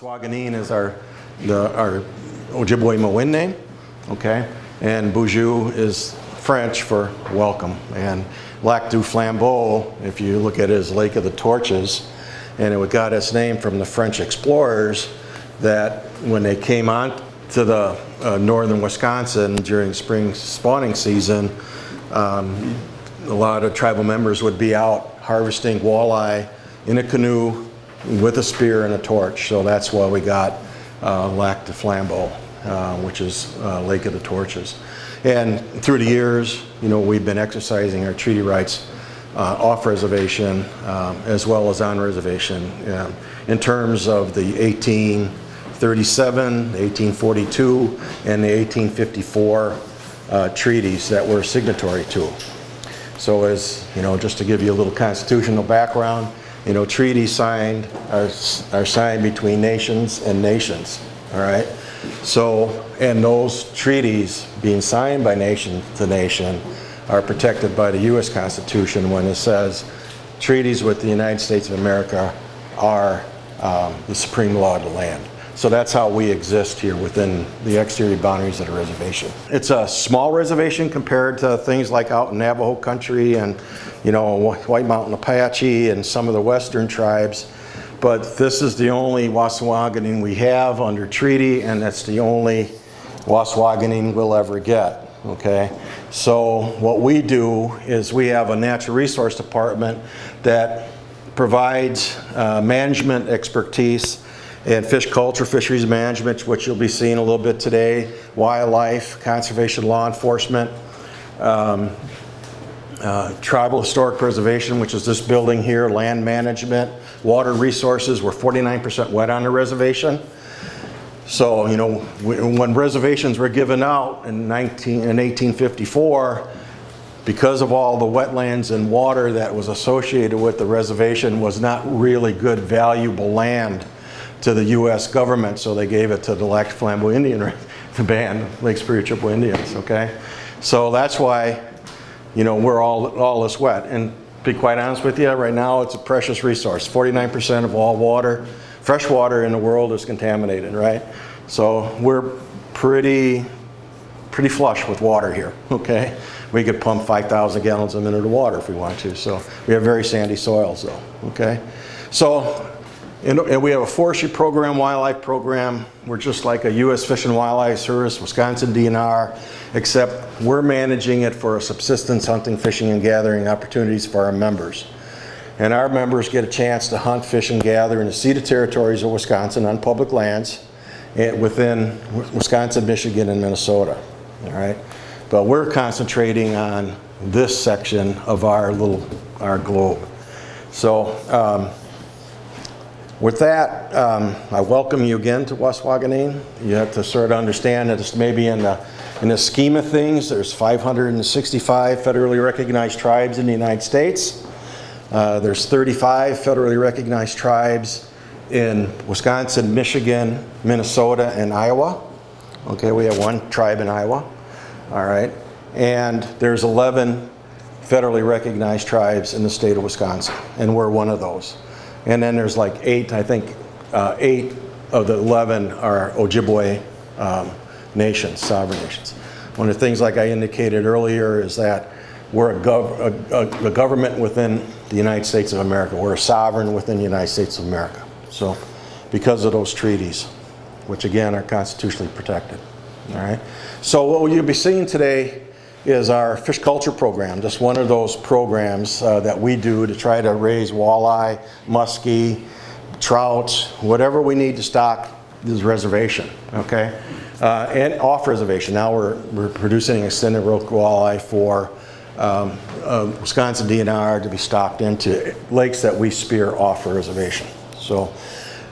Swaganine is our, the, our Ojibwemowin name, okay? And Boujou is French for welcome. And Lac du Flambeau, if you look at it, is Lake of the Torches. And it got its name from the French explorers that when they came on to the uh, northern Wisconsin during spring spawning season, um, a lot of tribal members would be out harvesting walleye in a canoe with a spear and a torch. So that's why we got uh, Lac du Flambeau, uh, which is uh, Lake of the Torches. And through the years, you know, we've been exercising our treaty rights uh, off reservation um, as well as on reservation um, in terms of the 1837, 1842, and the 1854 uh, treaties that we're signatory to. So as, you know, just to give you a little constitutional background, you know, treaties signed are, are signed between nations and nations, all right? So, and those treaties being signed by nation to nation are protected by the U.S. Constitution when it says treaties with the United States of America are um, the supreme law of the land. So that's how we exist here within the exterior boundaries of the reservation. It's a small reservation compared to things like out in Navajo country and, you know, White Mountain Apache and some of the western tribes. But this is the only Wasawagening we have under treaty and that's the only Wasawagening we'll ever get, okay? So what we do is we have a natural resource department that provides uh, management expertise and fish culture, fisheries management, which you'll be seeing a little bit today, wildlife, conservation law enforcement, um, uh, tribal historic preservation, which is this building here, land management, water resources. We're 49% wet on the reservation. So, you know, when reservations were given out in, 19, in 1854, because of all the wetlands and water that was associated with the reservation was not really good, valuable land to the U.S. government, so they gave it to the Lac Flambeau Indian, the band, Lake Superior Chippewa Indians, okay? So that's why, you know, we're all, all this wet. And be quite honest with you, right now it's a precious resource. 49% of all water, fresh water in the world is contaminated, right? So we're pretty, pretty flush with water here, okay? We could pump 5,000 gallons a minute of water if we want to. So we have very sandy soils though, okay? So and, and, we have a forestry program, wildlife program. We're just like a U.S. Fish and Wildlife Service, Wisconsin DNR, except we're managing it for subsistence hunting, fishing, and gathering opportunities for our members. And our members get a chance to hunt, fish, and gather in the ceded territories of Wisconsin on public lands eh, within Wisconsin, Michigan, and Minnesota. All right, but we're concentrating on this section of our little our globe. So. Um, with that, um, I welcome you again to Wasawagening. You have to sort of understand that it's maybe in the, in the scheme of things, there's 565 federally recognized tribes in the United States. Uh, there's 35 federally recognized tribes in Wisconsin, Michigan, Minnesota, and Iowa. Okay, we have one tribe in Iowa. All right. And there's 11 federally recognized tribes in the state of Wisconsin, and we're one of those. And then there's like eight, I think, uh, eight of the 11 are Ojibwe um, nations, sovereign nations. One of the things, like I indicated earlier, is that we're a, gov a, a, government within the United States of America. We're a sovereign within the United States of America. So, because of those treaties, which again are constitutionally protected. All right. So, what you'll be seeing today is our fish culture program, just one of those programs uh, that we do to try to raise walleye, muskie, trout, whatever we need to stock this reservation, okay? Uh, and off reservation. Now we're, we're producing extended growth walleye for um, uh, Wisconsin DNR to be stocked into lakes that we spear off reservation. So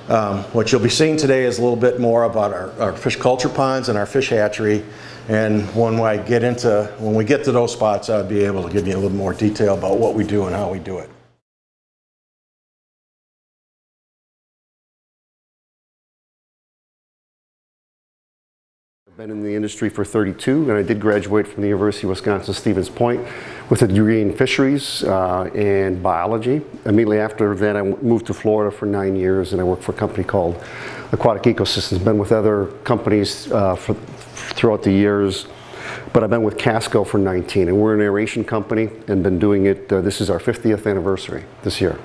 um, what you'll be seeing today is a little bit more about our, our fish culture ponds and our fish hatchery and when I get into, when we get to those spots, I'll be able to give you a little more detail about what we do and how we do it. I've been in the industry for 32, and I did graduate from the University of Wisconsin-Stevens Point with a degree in fisheries uh, and biology. Immediately after that, I moved to Florida for nine years, and I worked for a company called Aquatic Ecosystems. Been with other companies uh, for, throughout the years, but I've been with Kasco for 19, and we're an aeration company and been doing it. Uh, this is our 50th anniversary this year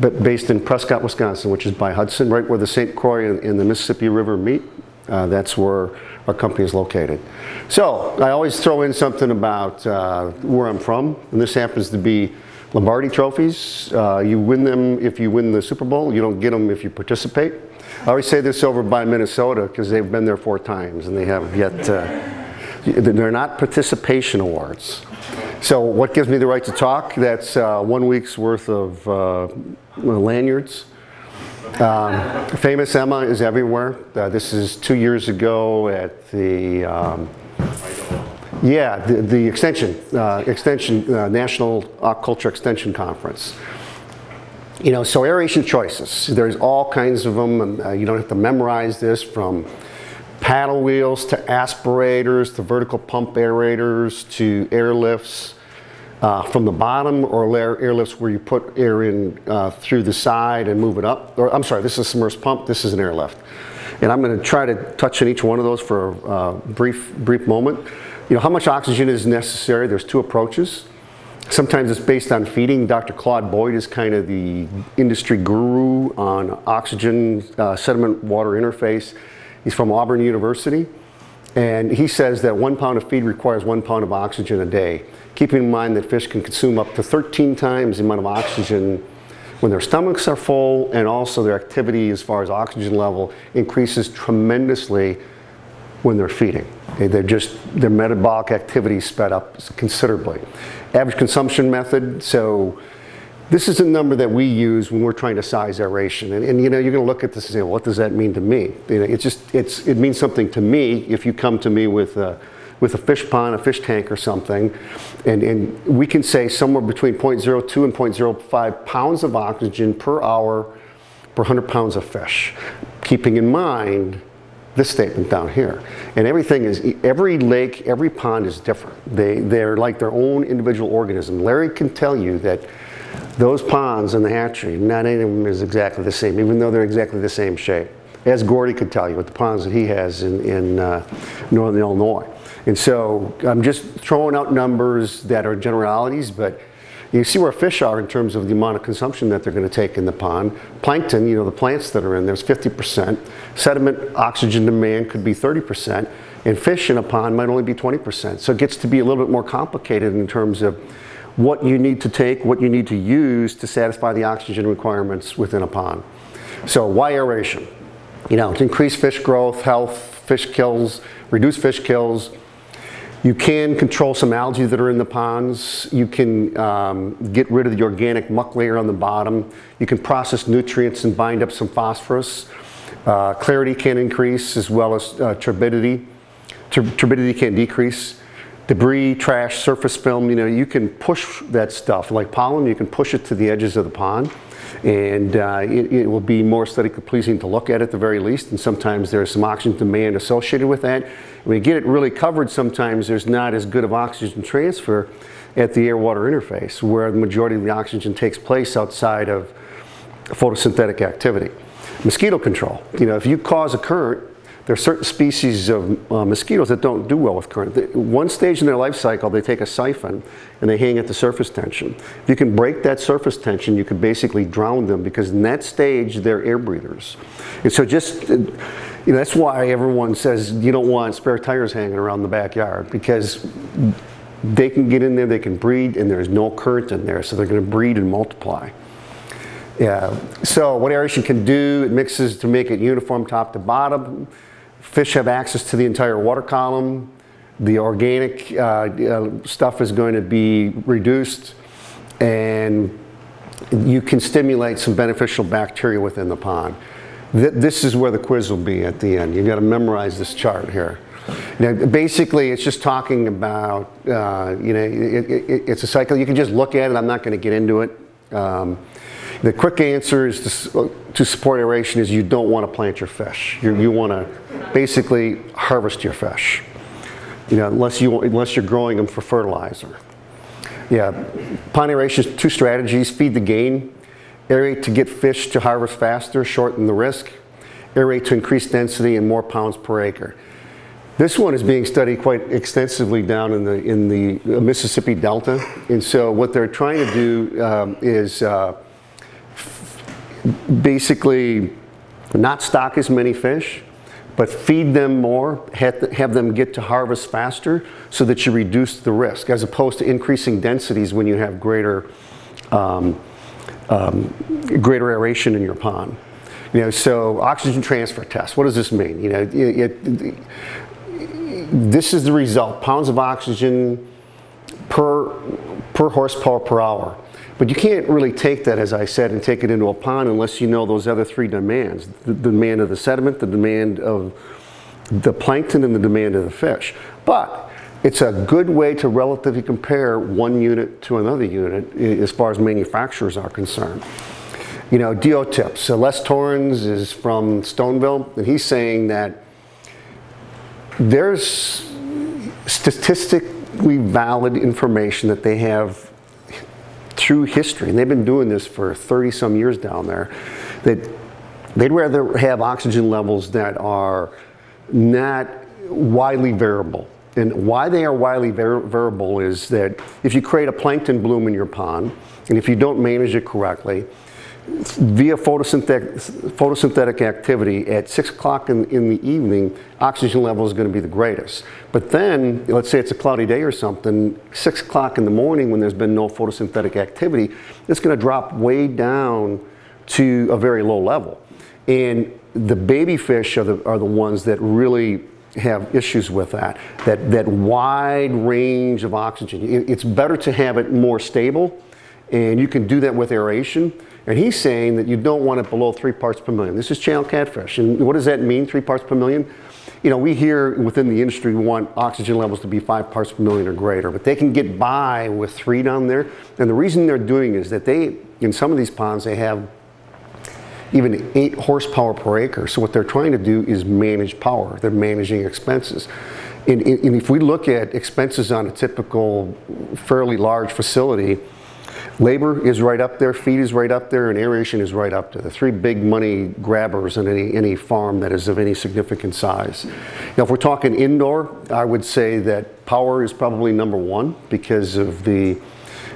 but based in Prescott, Wisconsin, which is by Hudson, right where the St. Croix and, and the Mississippi River meet. Uh, that's where our company is located. So I always throw in something about uh, where I'm from, and this happens to be Lombardi trophies. Uh, you win them if you win the Super Bowl. You don't get them if you participate. I always say this over by Minnesota because they've been there four times and they have yet. Uh, they're not participation awards. So what gives me the right to talk? That's uh, one week's worth of uh, lanyards. Um, famous Emma is everywhere. Uh, this is two years ago at the, um, yeah, the, the extension, uh, extension, uh, National Aquaculture Extension Conference. You know, so aeration choices. There's all kinds of them. And, uh, you don't have to memorize this from paddle wheels to aspirators to vertical pump aerators to airlifts uh, from the bottom or air, airlifts where you put air in uh, through the side and move it up. Or I'm sorry, this is a submerged pump, this is an airlift. And I'm going to try to touch on each one of those for a uh, brief, brief moment. You know, how much oxygen is necessary? There's two approaches. Sometimes it's based on feeding. Dr. Claude Boyd is kind of the industry guru on oxygen uh, sediment water interface. He's from Auburn University. And he says that one pound of feed requires one pound of oxygen a day. Keeping in mind that fish can consume up to 13 times the amount of oxygen when their stomachs are full and also their activity as far as oxygen level increases tremendously when they're feeding. They're just, their metabolic activity sped up considerably. Average consumption method, so this is a number that we use when we're trying to size aeration. And, and you know, you're going to look at this and say, well, what does that mean to me? You know, it's just, it's, it means something to me if you come to me with a, with a fish pond, a fish tank or something, and, and we can say somewhere between 0.02 and 0.05 pounds of oxygen per hour per 100 pounds of fish, keeping in mind this statement down here. And everything is, every lake, every pond is different. They, they're like their own individual organism. Larry can tell you that those ponds in the hatchery, not any of them is exactly the same, even though they're exactly the same shape. As Gordy could tell you with the ponds that he has in, in uh, Northern Illinois. And so I'm just throwing out numbers that are generalities, but you see where fish are in terms of the amount of consumption that they're going to take in the pond. Plankton, you know, the plants that are in there's 50%. Sediment oxygen demand could be 30%. And fish in a pond might only be 20%. So it gets to be a little bit more complicated in terms of what you need to take, what you need to use to satisfy the oxygen requirements within a pond. So why aeration? You know, to increase fish growth, health, fish kills, reduce fish kills. You can control some algae that are in the ponds. You can um, get rid of the organic muck layer on the bottom. You can process nutrients and bind up some phosphorus. Uh, clarity can increase as well as uh, turbidity. Tur turbidity can decrease debris, trash, surface film, you know, you can push that stuff, like pollen, you can push it to the edges of the pond and uh, it, it, will be more aesthetically pleasing to look at at the very least and sometimes there's some oxygen demand associated with that. When you get it really covered sometimes there's not as good of oxygen transfer at the air-water interface where the majority of the oxygen takes place outside of photosynthetic activity. Mosquito control, you know, if you cause a current there are certain species of uh, mosquitoes that don't do well with current. One stage in their life cycle, they take a siphon and they hang at the surface tension. If you can break that surface tension, you could basically drown them because in that stage, they're air breathers. And so just, you know, that's why everyone says you don't want spare tires hanging around the backyard because they can get in there, they can breed, and there's no current in there, so they're going to breed and multiply. Yeah. So what aeration can do, it mixes to make it uniform top to bottom. Fish have access to the entire water column. The organic uh, uh, stuff is going to be reduced and you can stimulate some beneficial bacteria within the pond. Th this is where the quiz will be at the end. You've got to memorize this chart here. Now, basically, it's just talking about, uh, you know, it, it, it's a cycle. You can just look at it. I'm not going to get into it. Um, The quick answer is to, to support aeration is you don't want to plant your fish. You, you want to basically harvest your fish. You know, unless you unless you're growing them for fertilizer. Yeah, pond aeration is two strategies: feed the gain, aerate to get fish to harvest faster, shorten the risk. Aerate to increase density and more pounds per acre. This one is being studied quite extensively down in the in the Mississippi Delta, and so what they're trying to do um, is uh, basically not stock as many fish, but feed them more, have, them get to harvest faster, so that you reduce the risk, as opposed to increasing densities when you have greater um, um, greater aeration in your pond. You know, so oxygen transfer test. What does this mean? You know, it, it, this is the result: pounds of oxygen per per horsepower per hour. But you can't really take that, as I said, and take it into a pond unless you know those other three demands: the demand of the sediment, the demand of the plankton, and the demand of the fish. But it's a good way to relatively compare one unit to another unit as far as manufacturers are concerned. You know, DO tips. So Les Torrans is from Stoneville, and he's saying that there's statistically valid information that they have through history, and they've been doing this for 30 some years down there, that they'd rather have oxygen levels that are not widely variable. And why they are widely var- variable is that if you create a plankton bloom in your pond, and if you don't manage it correctly, via photosynthetic, photosynthetic activity at 6 o'clock in, in the evening, oxygen level is going to be the greatest. But then, let's say it's a cloudy day or something, 6 o'clock in the morning when there's been no photosynthetic activity, it's going to drop way down to a very low level. And the baby fish are the, are the ones that really have issues with that, that, that wide range of oxygen. It- it's better to have it more stable and you can do that with aeration. And he's saying that you don't want it below three parts per million. This is channel catfish. And what does that mean, three parts per million? You know, we hear within the industry want oxygen levels to be five parts per million or greater, but they can get by with three down there. And the reason they're doing is that they, in some of these ponds, they have even eight horsepower per acre. So what they're trying to do is manage power. They're managing expenses. And, and if we look at expenses on a typical, fairly large facility, labor is right up there, feed is right up there, and aeration is right up there. The three big money grabbers in any, any farm that is of any significant size. Now, if we're talking indoor, I would say that power is probably number one because of the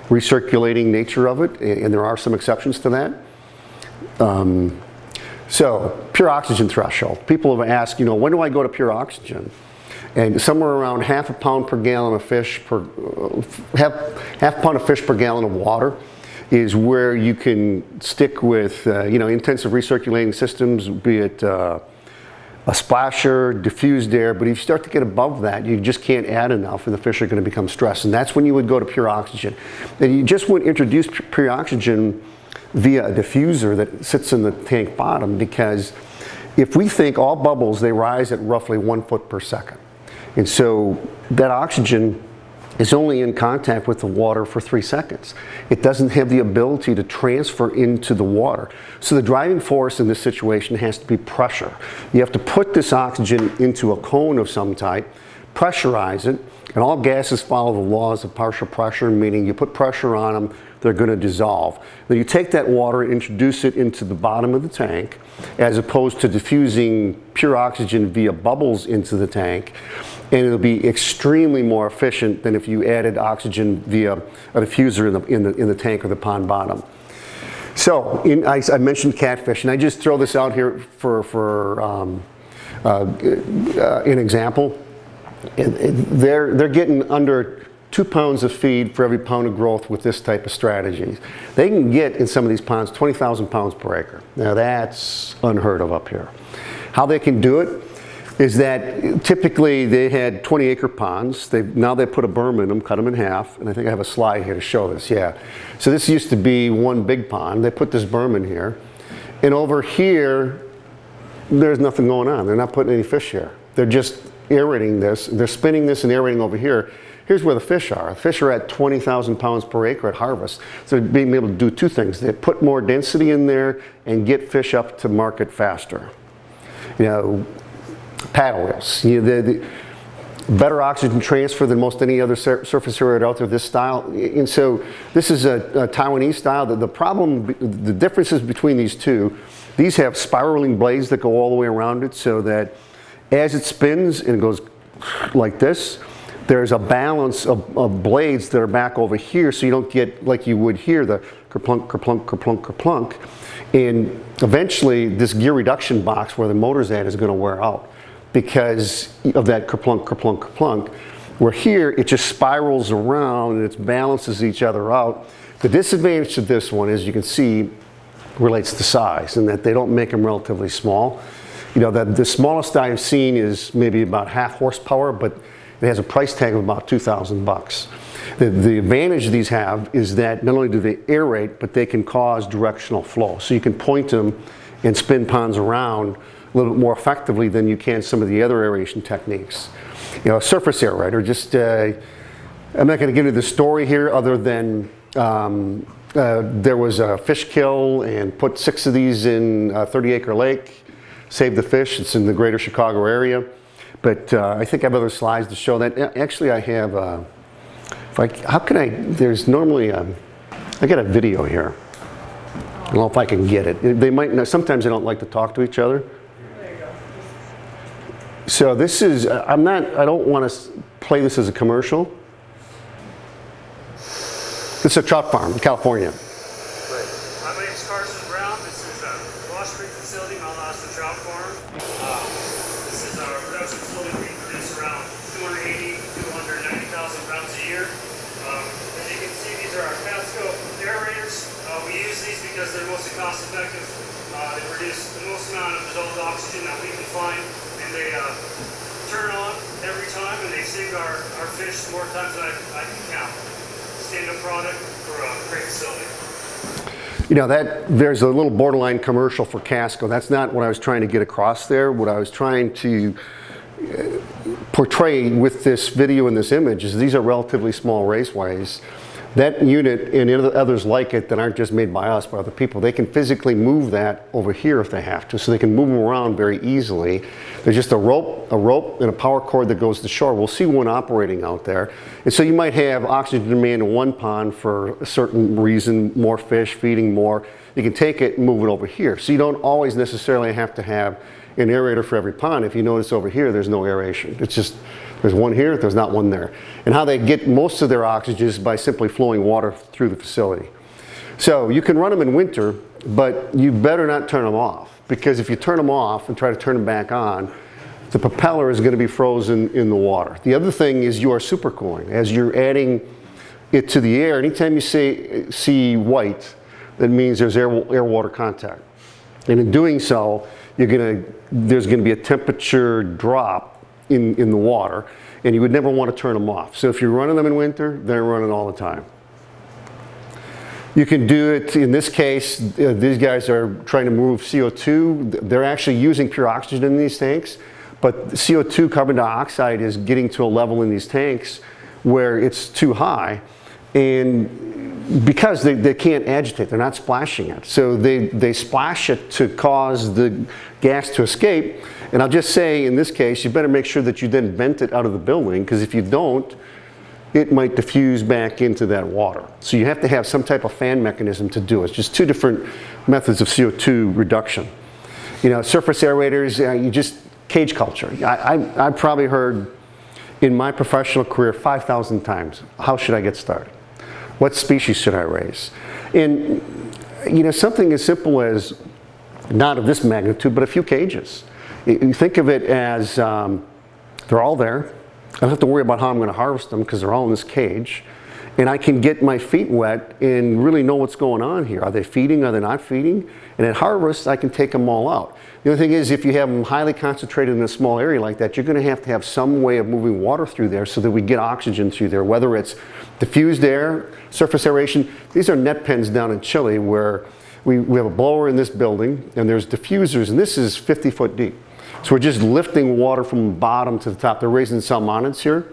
recirculating nature of it, and there are some exceptions to that. So, pure oxygen threshold. People have asked, you know, when do I go to pure oxygen? And somewhere around half a pound per gallon of fish per uh, half half pound of fish per gallon of water is where you can stick with, uh, you know, intensive recirculating systems, be it uh, a splasher, diffused air. But if you start to get above that, you just can't add enough, and the fish are going to become stressed. And that's when you would go to pure oxygen. And you just wouldn't introduce pure oxygen via a diffuser that sits in the tank bottom because if we think all bubbles, they rise at roughly one foot per second. And so that oxygen is only in contact with the water for three seconds. It doesn't have the ability to transfer into the water. So the driving force in this situation has to be pressure. You have to put this oxygen into a cone of some type, pressurize it, and all gases follow the laws of partial pressure, meaning you put pressure on them, they're going to dissolve. Then you take that water and introduce it into the bottom of the tank, as opposed to diffusing pure oxygen via bubbles into the tank. And it'll be extremely more efficient than if you added oxygen via a diffuser in the, in the, in the tank or the pond bottom. So, in, I, I mentioned catfish, and I just throw this out here for, for um, uh, uh, an example. They're, they're getting under two pounds of feed for every pound of growth with this type of strategy. They can get in some of these ponds 20,000 pounds per acre. Now that's unheard of up here. How they can do it is that typically they had 20 acre ponds. They now they put a berm in them, cut them in half, and I think I have a slide here to show this. Yeah. So this used to be one big pond. They put this berm in here, and over here there's nothing going on. They're not putting any fish here. They're just aerating this. They're spinning this and aerating over here. Here's where the fish are. The fish are at 20,000 pounds per acre at harvest. So being able to do two things. They put more density in there and get fish up to market faster. You know, paddle wheels. You know, the, the, better oxygen transfer than most any other sur surface area out there, this style. And so this is a, a Taiwanese style. The, the problem, the differences between these two, these have spiraling blades that go all the way around it so that as it spins and it goes like this, there's a balance of, of blades that are back over here so you don't get like you would here, the kerplunk, kerplunk, kerplunk, kerplunk. And eventually this gear reduction box where the motor's at is going to wear out because of that kerplunk, kerplunk, kerplunk. Where here, it just spirals around and it balances each other out. The disadvantage to this one, as you can see, relates to size and that they don't make them relatively small. You know, that the smallest I've seen is maybe about half horsepower, but it has a price tag of about 2,000 bucks. The, the advantage these have is that not only do they aerate, but they can cause directional flow. So you can point them and spin ponds around a little bit more effectively than you can some of the other aeration techniques. You know, surface aerator, just, uh, I'm not going to get into the story here other than um, uh, there was a fish kill and put six of these in a 30 acre lake, saved the fish. It's in the greater Chicago area. But uh, I think I have other slides to show that. Actually, I have, uh, if I, how can I, there's normally, a, I got a video here. I don't know if I can get it. They might, know, sometimes they don't like to talk to each other. So this is, I'm not, I don't want to play this as a commercial. This is a trout farm in California. My name is Carson Brown. This is a Wash Creek facility, Mount Lassen Trout Farm. Um, this is our production facility. We produce around 280, 290,000 pounds a year. Um, as you can see, these are our Kasco aerators. Uh, we use these because they're mostly cost effective. Uh, they produce the most amount of dissolved oxygen that we can find and they uh, turn on every time, and they saved our, our fish times I, I can count. Stand-up product for a great facility. You know, that there's a little borderline commercial for Kasco. That's not what I was trying to get across there. What I was trying to uh, portray with this video and this image is these are relatively small raceways that unit and others like it that aren't just made by us, but other people, they can physically move that over here if they have to. So they can move them around very easily. There's just a rope, a rope and a power cord that goes to shore. We'll see one operating out there. And so you might have oxygen demand in one pond for a certain reason, more fish, feeding more. You can take it and move it over here. So you don't always necessarily have to have an aerator for every pond. If you notice over here, there's no aeration. It's just there's one here, there's not one there. And how they get most of their oxygen is by simply flowing water through the facility. So you can run them in winter, but you better not turn them off because if you turn them off and try to turn them back on, the propeller is going to be frozen in the water. The other thing is you are supercooling. As you're adding it to the air, anytime you see, see white, that means there's air, air water contact. And in doing so, you're gonna, there's going to be a temperature drop in, in the water, and you would never want to turn them off. So if you're running them in winter, they're running all the time. You can do it, in this case, uh, these guys are trying to move CO2. They're actually using pure oxygen in these tanks, but CO2, carbon dioxide, is getting to a level in these tanks where it's too high. And because they, they can't agitate, they're not splashing it. So they, they splash it to cause the gas to escape. And I'll just say, in this case, you better make sure that you then vent it out of the building, because if you don't, it might diffuse back into that water. So you have to have some type of fan mechanism to do it. It's just two different methods of CO2 reduction. You know, surface aerators, uh, you just, cage culture. I, I, I've probably heard in my professional career 5,000 times, how should I get started? What species should I raise? And, you know, something as simple as, not of this magnitude, but a few cages. You think of it as um, they're all there. I don't have to worry about how I'm going to harvest them because they're all in this cage. And I can get my feet wet and really know what's going on here. Are they feeding? Are they not feeding? And at harvest, I can take them all out. The other thing is if you have them highly concentrated in a small area like that, you're going to have to have some way of moving water through there so that we get oxygen through there, whether it's diffused air, surface aeration. These are net pens down in Chile where we, we have a blower in this building and there's diffusers and this is 50 foot deep. So we're just lifting water from the bottom to the top. They're raising salmonids here.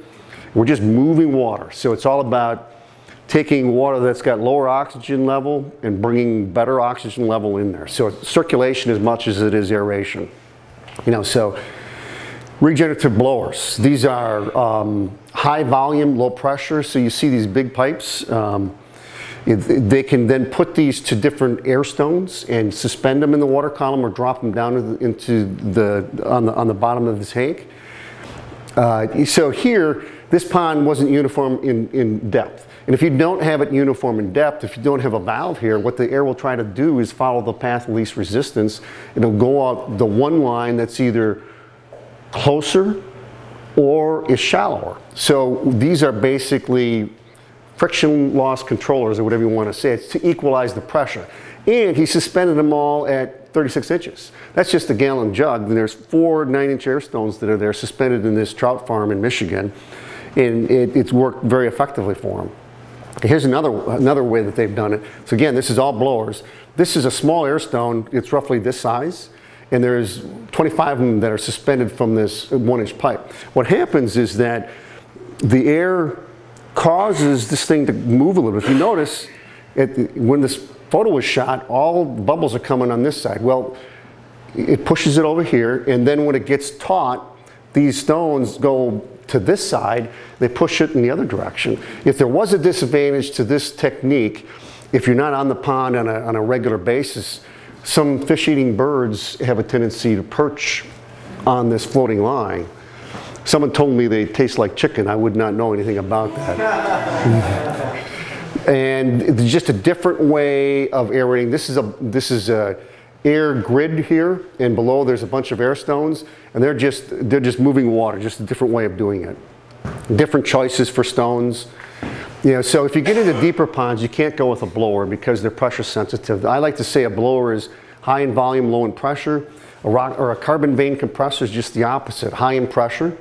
We're just moving water. So it's all about taking water that's got lower oxygen level and bringing better oxygen level in there. So circulation as much as it is aeration. You know, so regenerative blowers. These are um, high volume, low pressure. So you see these big pipes. Um, they can then put these to different air stones and suspend them in the water column or drop them down into the- on the on the bottom of the tank. Uh, so here, this pond wasn't uniform in, in depth. And if you don't have it uniform in depth, if you don't have a valve here, what the air will try to do is follow the path of least resistance. It'll go out the one line that's either closer or is shallower. So these are basically friction loss controllers or whatever you want to say. It's to equalize the pressure. And he suspended them all at 36 inches. That's just a gallon jug. And there's four nine inch air stones that are there suspended in this trout farm in Michigan. And it, it's worked very effectively for him. Here's another, another way that they've done it. So again, this is all blowers. This is a small air stone. It's roughly this size. And there's 25 of them that are suspended from this one inch pipe. What happens is that the air causes this thing to move a little. If you notice, it, when this photo was shot, all bubbles are coming on this side. Well, it pushes it over here, and then when it gets taut, these stones go to this side, they push it in the other direction. If there was a disadvantage to this technique, if you're not on the pond on a, on a regular basis, some fish-eating birds have a tendency to perch on this floating line. Someone told me they taste like chicken. I would not know anything about that. and it's just a different way of aerating. This is a this is a air grid here, and below there's a bunch of air stones, and they're just they're just moving water. Just a different way of doing it. Different choices for stones. You know, so if you get into deeper ponds, you can't go with a blower because they're pressure sensitive. I like to say a blower is high in volume, low in pressure. A rock or a carbon vane compressor is just the opposite, high in pressure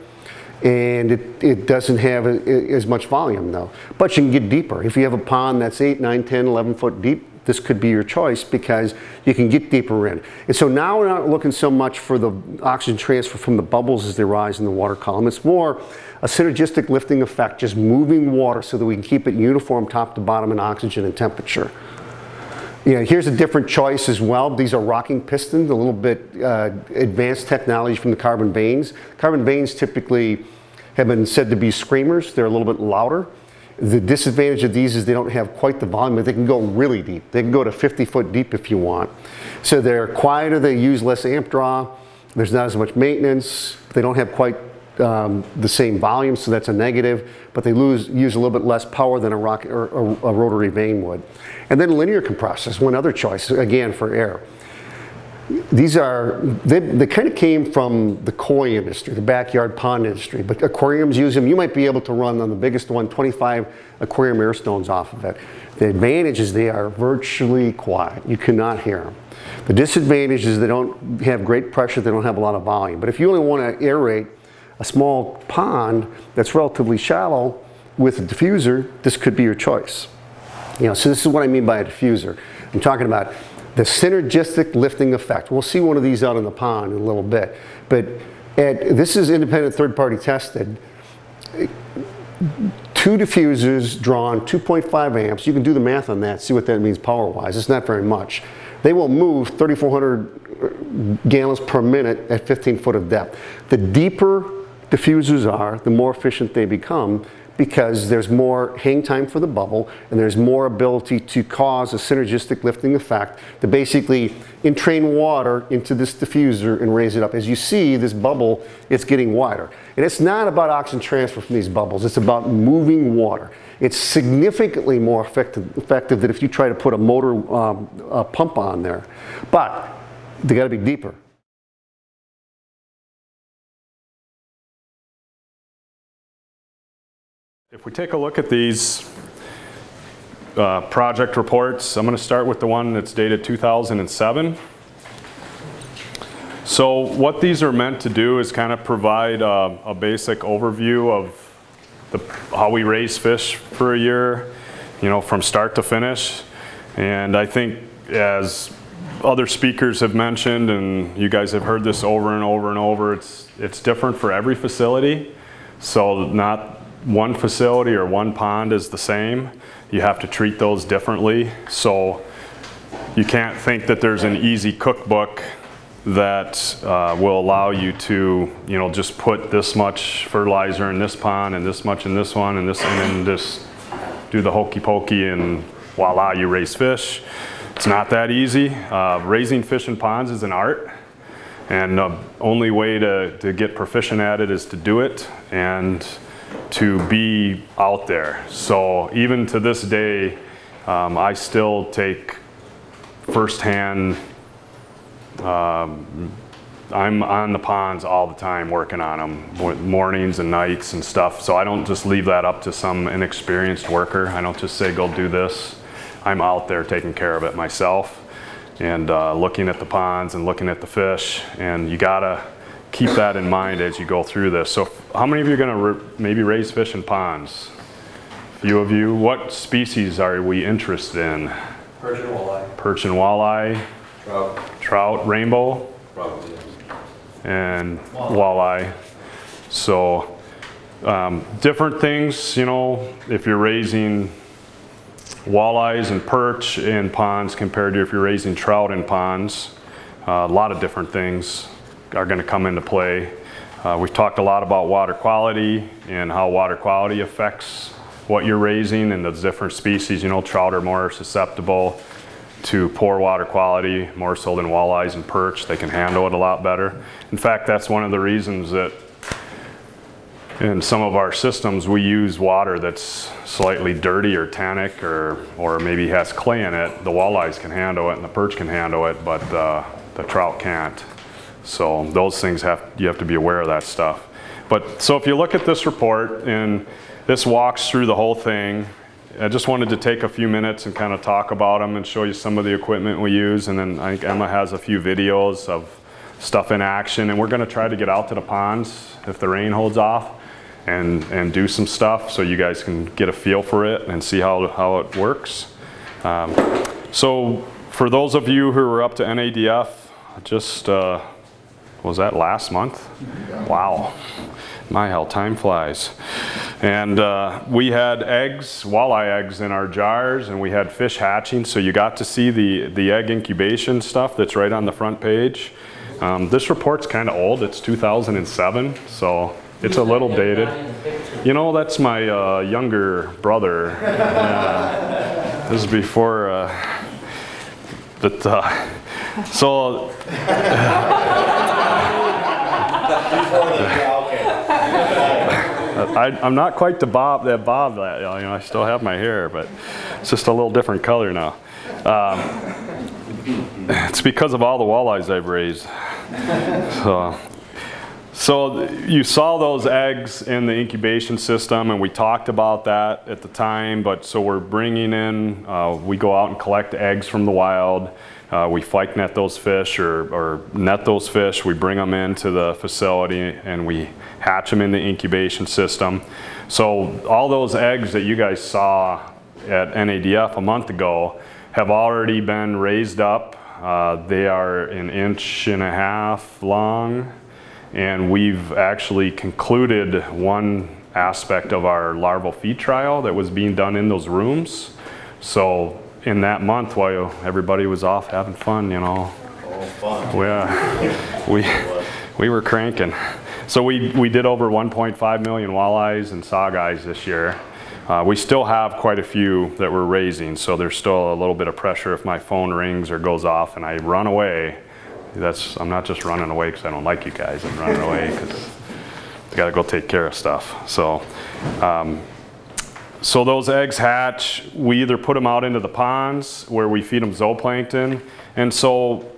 and it, it doesn't have a, as much volume though. But you can get deeper. If you have a pond that's 8, 9, 10, 11 foot deep, this could be your choice because you can get deeper in. And so now we're not looking so much for the oxygen transfer from the bubbles as they rise in the water column. It's more a synergistic lifting effect, just moving water so that we can keep it uniform top to bottom in oxygen and temperature. You know, here's a different choice as well. These are rocking pistons, a little bit uh, advanced technology from the carbon vanes. Carbon vanes typically have been said to be screamers. They're a little bit louder. The disadvantage of these is they don't have quite the volume, but they can go really deep. They can go to 50 foot deep if you want. So they're quieter, they use less amp draw, there's not as much maintenance, they don't have quite um, the same volume, so that's a negative, but they lose, use a little bit less power than a, rock, or, a, a rotary vane would. And then linear compressors, one other choice, again for air. These are, they, they kind of came from the koi industry, the backyard pond industry, but aquariums use them. You might be able to run on the biggest one 25 aquarium air stones off of it. The advantage is they are virtually quiet. You cannot hear them. The disadvantage is they don't have great pressure, they don't have a lot of volume. But if you only want to aerate a small pond that's relatively shallow with a diffuser, this could be your choice. You know, so this is what I mean by a diffuser. I'm talking about the synergistic lifting effect. We'll see one of these out in the pond in a little bit. But at, this is independent third party tested. Two diffusers drawn 2.5 amps. You can do the math on that, see what that means power wise. It's not very much. They will move 3,400 gallons per minute at 15 foot of depth. The deeper diffusers are, the more efficient they become because there's more hang time for the bubble and there's more ability to cause a synergistic lifting effect to basically entrain water into this diffuser and raise it up. As you see, this bubble, it's getting wider. And it's not about oxygen transfer from these bubbles, it's about moving water. It's significantly more effective, effective than if you try to put a motor um, a pump on there. But they gotta be deeper. If we take a look at these uh, project reports, I'm going to start with the one that's dated 2007. So what these are meant to do is kind of provide uh, a basic overview of the, how we raise fish for a year, you know, from start to finish. And I think as other speakers have mentioned, and you guys have heard this over and over and over, it's, it's different for every facility. So not one facility or one pond is the same. You have to treat those differently. So you can't think that there's an easy cookbook that uh, will allow you to, you know, just put this much fertilizer in this pond and this much in this one and this, and then just do the hokey pokey and voila, you raise fish. It's not that easy. Uh, raising fish in ponds is an art. And the only way to, to get proficient at it is to do it and to be out there. So even to this day, um, I still take firsthand, um, I'm on the ponds all the time working on them, mornings and nights and stuff. So I don't just leave that up to some inexperienced worker. I don't just say, go do this. I'm out there taking care of it myself and uh, looking at the ponds and looking at the fish. And you gotta keep that in mind as you go through this. So how many of you are gonna maybe raise fish in ponds? A Few of you. What species are we interested in? Perch and walleye. Perch and walleye, Trout. trout, rainbow, Probably. and walleye. So um, different things, you know, if you're raising walleyes and perch in ponds compared to if you're raising trout in ponds. Uh, a lot of different things are going to come into play. Uh, we've talked a lot about water quality and how water quality affects what you're raising and the different species. You know, trout are more susceptible to poor water quality, more so than walleyes and perch. They can handle it a lot better. In fact, that's one of the reasons that in some of our systems, we use water that's slightly dirty or tannic or, or maybe has clay in it. The walleyes can handle it and the perch can handle it, but uh, the trout can't. So those things have, you have to be aware of that stuff. But so if you look at this report and this walks through the whole thing, I just wanted to take a few minutes and kind of talk about them and show you some of the equipment we use. And then I think Emma has a few videos of stuff in action. And we're going to try to get out to the ponds if the rain holds off and, and do some stuff so you guys can get a feel for it and see how, how it works. Um, so for those of you who are up to NADF, just, uh, was that last month? Wow, my hell, time flies. And uh, we had eggs, walleye eggs in our jars and we had fish hatching. So you got to see the, the egg incubation stuff that's right on the front page. Um, this report's kind of old, it's 2007, so it's a little dated. You know, that's my uh, younger brother. Uh, this is before uh, that. Uh, so. I, am not quite the Bob that Bob that you know I still have my hair, but it's just a little different color now. Um, it's because of all the walleyes I've raised. So so you saw those eggs in the incubation system and we talked about that at the time, but so we're bringing in, uh, we go out and collect eggs from the wild. Uh, we fyke net those fish or, or, net those fish. We bring them into the facility and we hatch them in the incubation system. So all those eggs that you guys saw at NADF a month ago have already been raised up. Uh, they are an inch and a half long and we've actually concluded one aspect of our larval feed trial that was being done in those rooms. So in that month while everybody was off having fun, you know, Oh, fun. we, uh, we, we were cranking. So we, we did over 1.5 million walleyes and saugeyes this year. Uh, we still have quite a few that we're raising, so there's still a little bit of pressure if my phone rings or goes off and I run away that's I'm not just running away because I don't like you guys. I'm running away because I got to go take care of stuff. So, um, so those eggs hatch. We either put them out into the ponds where we feed them zooplankton, and so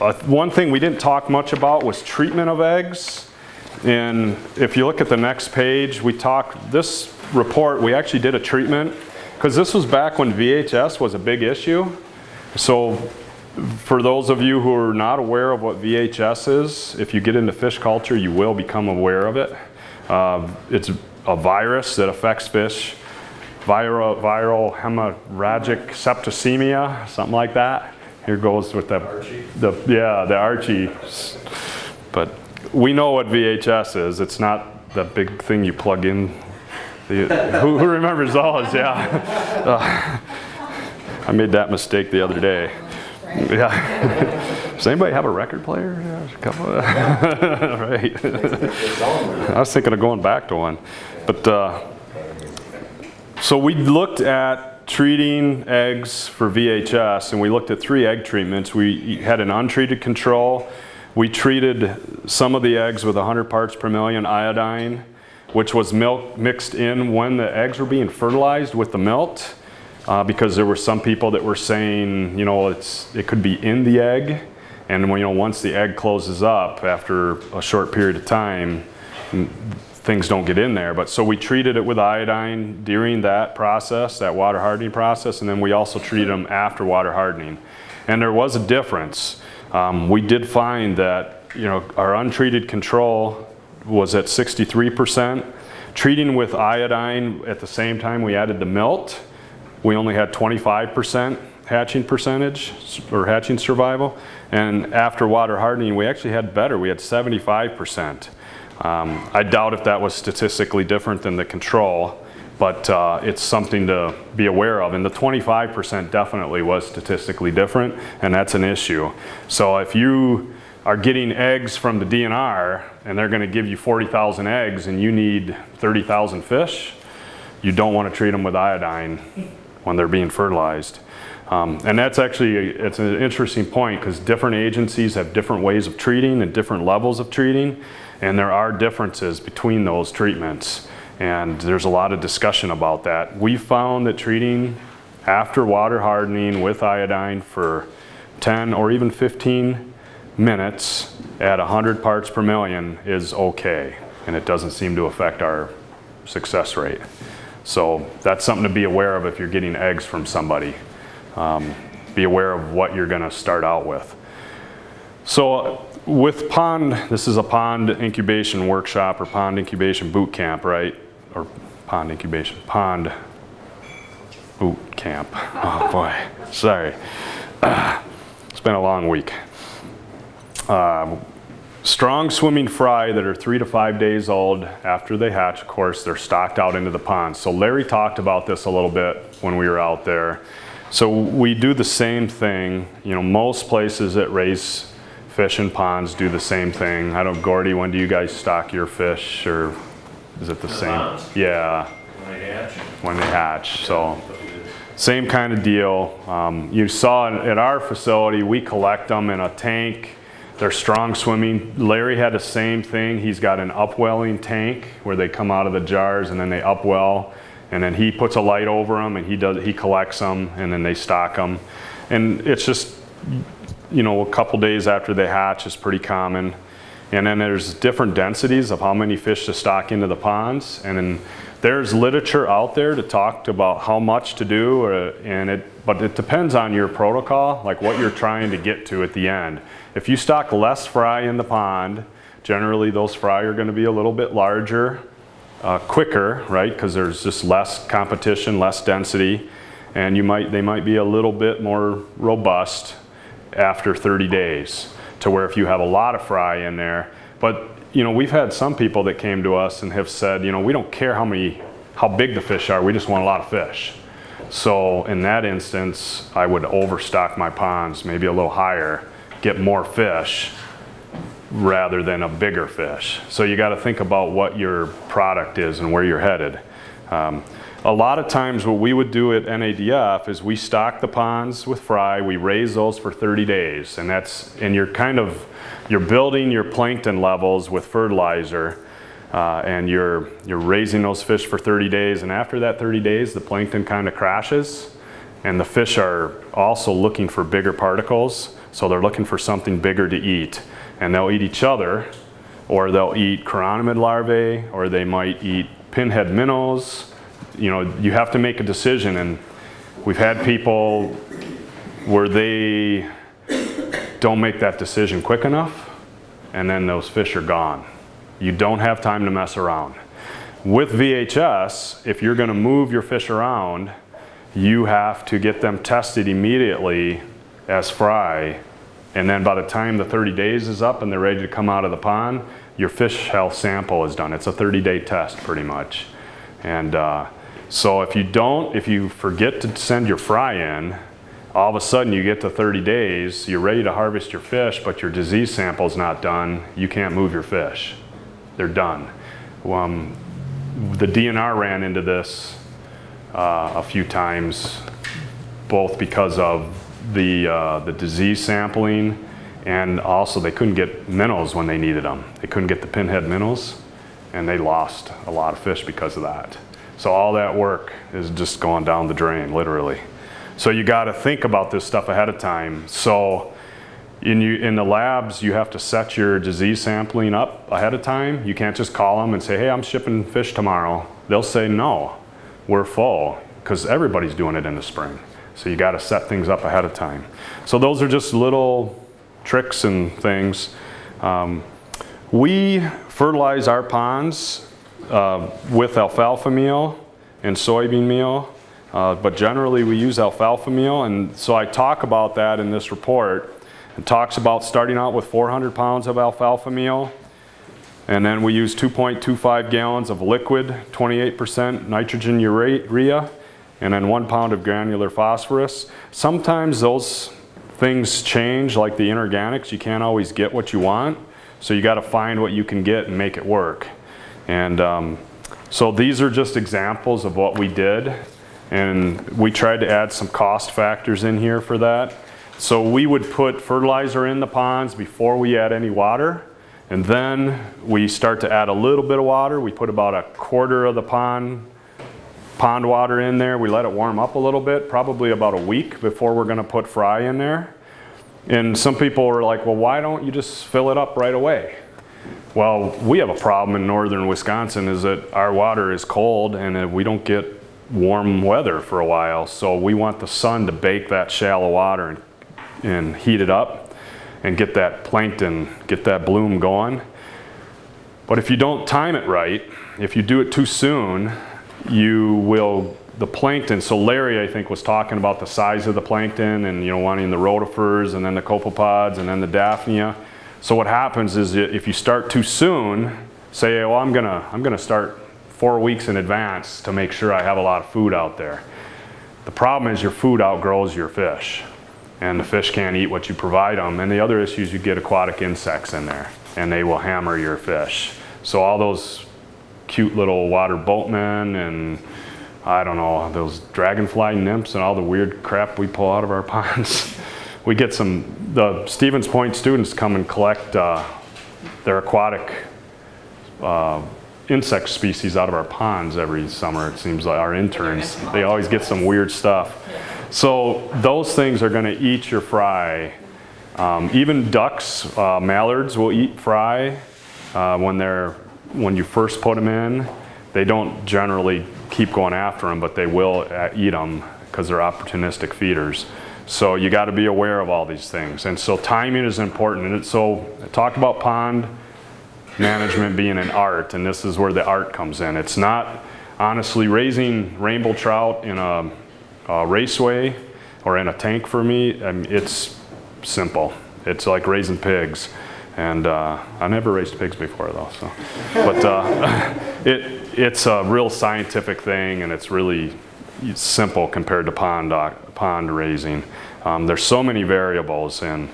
uh, one thing we didn't talk much about was treatment of eggs. And if you look at the next page, we talk this report. We actually did a treatment because this was back when VHS was a big issue. So for those of you who are not aware of what VHS is, if you get into fish culture, you will become aware of it. Uh, it's a virus that affects fish, viral, viral hemorrhagic septicemia, something like that. Here goes with the, the yeah, the Archie. But we know what VHS is. It's not the big thing you plug in The- Who, who remembers those? Yeah. Uh, I made that mistake the other day. Yeah. Does anybody have a record player? Yeah, a couple. right. I was thinking of going back to one, but uh, so we looked at treating eggs for VHS, and we looked at three egg treatments. We had an untreated control. We treated some of the eggs with 100 parts per million iodine, which was milk mixed in when the eggs were being fertilized with the milt, uh, because there were some people that were saying, you know, it's it could be in the egg, and when, you know, once the egg closes up after a short period of time, things don't get in there. But so we treated it with iodine during that process, that water hardening process, and then we also treated them after water hardening. And there was a difference. Um, we did find that you know our untreated control was at 63%. Treating with iodine at the same time we added the milt, we only had 25% hatching percentage or hatching survival. And after water hardening, we actually had better. We had 75%. Um, I doubt if that was statistically different than the control, but uh, it's something to be aware of. And the 25% definitely was statistically different, and that's an issue. So if you are getting eggs from the DNR and they're going to give you 40,000 eggs and you need 30,000 fish, you don't want to treat them with iodine when they're being fertilized. Um, and that's actually, it's an interesting point because different agencies have different ways of treating and different levels of treating. And there are differences between those treatments. And there's a lot of discussion about that. We found that treating after water hardening with iodine for 10 or even 15 minutes at 100 parts per million is okay. And it doesn't seem to affect our success rate. So that's something to be aware of if you're getting eggs from somebody. Um, be aware of what you're going to start out with. So with pond, this is a pond incubation workshop or pond incubation boot camp, right? Or pond incubation, pond boot camp. Oh boy, sorry. it's been a long week. Um, strong swimming fry that are three to five days old after they hatch, of course, they're stocked out into the pond. So Larry talked about this a little bit when we were out there. So we do the same thing. You know, most places that raise fish in ponds do the same thing. I don't, Gordy, when do you guys stock your fish or is it the, The same? ponds? Yeah, When they hatch. when they hatch, so. Same kind of deal. Um, you saw at our facility, we collect them in a tank. They're strong swimming. Larry had the same thing. He's got an upwelling tank where they come out of the jars and then they upwell. And then he puts a light over them and he does he collects them and then they stock them. And it's just you know, a couple days after they hatch is pretty common. And then there's different densities of how many fish to stock into the ponds. And then there's literature out there to talk about how much to do, or, and it, but it depends on your protocol, like what you're trying to get to at the end. If you stock less fry in the pond, generally those fry are going to be a little bit larger, uh, quicker, right? Because there's just less competition, less density, and you might they might be a little bit more robust after 30 days to where if you have a lot of fry in there. But you know we've had some people that came to us and have said you know we don't care how many how big the fish are we just want a lot of fish. So in that instance i would overstock my ponds maybe a little higher get more fish rather than a bigger fish. So you got to think about what your product is and where you're headed. Um, a lot of times what we would do at NADF is we stock the ponds with fry, we raise those for 30 days, and that's, and you're kind of, you're building your plankton levels with fertilizer, uh, and you're, you're raising those fish for 30 days, and after that 30 days, the plankton kind of crashes, and the fish are also looking for bigger particles, so they're looking for something bigger to eat, and they'll eat each other, or they'll eat chironomid larvae, or they might eat pinhead minnows, you know, you have to make a decision and we've had people where they don't make that decision quick enough and then those fish are gone. You don't have time to mess around. With VHS, if you're gonna move your fish around, you have to get them tested immediately as fry and then by the time the 30 days is up and they're ready to come out of the pond, your fish health sample is done. It's a 30 day test pretty much. And uh, so if you don't, if you forget to send your fry in, all of a sudden you get to 30 days, you're ready to harvest your fish, but your disease sample's not done, you can't move your fish. They're done. Um, the DNR ran into this uh, a few times, both because of the, uh, the disease sampling and also they couldn't get minnows when they needed them. They couldn't get the pinhead minnows and they lost a lot of fish because of that. So all that work is just going down the drain, literally. So you got to think about this stuff ahead of time. So in, you, in the labs, you have to set your disease sampling up ahead of time. You can't just call them and say, hey, I'm shipping fish tomorrow. They'll say, no, we're full, because everybody's doing it in the spring. So you got to set things up ahead of time. So those are just little tricks and things. Um, we fertilize our ponds uh, with alfalfa meal and soybean meal, uh, but generally we use alfalfa meal, and so I talk about that in this report. It talks about starting out with 400 pounds of alfalfa meal, and then we use 2.25 gallons of liquid, 28% nitrogen urea, and then one pound of granular phosphorus. Sometimes those things change, like the inorganics, you can't always get what you want, so you gotta find what you can get and make it work. And um, so these are just examples of what we did, and we tried to add some cost factors in here for that. So we would put fertilizer in the ponds before we add any water. And then we start to add a little bit of water. We put about a quarter of the pond, pond water in there. We let it warm up a little bit, probably about a week before we're gonna put fry in there. And some people are like, well, why don't you just fill it up right away? Well, we have a problem in northern Wisconsin is that our water is cold and uh, we don't get warm weather for a while. So we want the sun to bake that shallow water and and heat it up and get that plankton, get that bloom going. But if you don't time it right, if you do it too soon, you will, the plankton, so Larry I think was talking about the size of the plankton and you know wanting the rotifers and then the copepods and then the daphnia. So what happens is if you start too soon, say, well I'm gonna, I'm gonna start four weeks in advance to make sure I have a lot of food out there. The problem is your food outgrows your fish and the fish can't eat what you provide them. And the other issue is you get aquatic insects in there and they will hammer your fish. So all those cute little water boatmen and I don't know, those dragonfly nymphs and all the weird crap we pull out of our ponds. we get some, the Stevens Point students come and collect uh, their aquatic uh, insect species out of our ponds every summer, it seems like, our interns. They always get some weird stuff. So those things are going to eat your fry. Um, even ducks, uh, mallards will eat fry uh, when they're when you first put them in. They don't generally keep going after them, but they will uh, eat them because they're opportunistic feeders. So you got to be aware of all these things. And so timing is important. And so I talked about pond management being an art, and this is where the art comes in. It's not honestly raising rainbow trout in a uh, raceway or in a tank for me, I mean, it's simple. It's like raising pigs. And uh, I never raised pigs before though, so. But uh, it, it's a real scientific thing and it's really simple compared to pond, pond raising. Um, there's so many variables and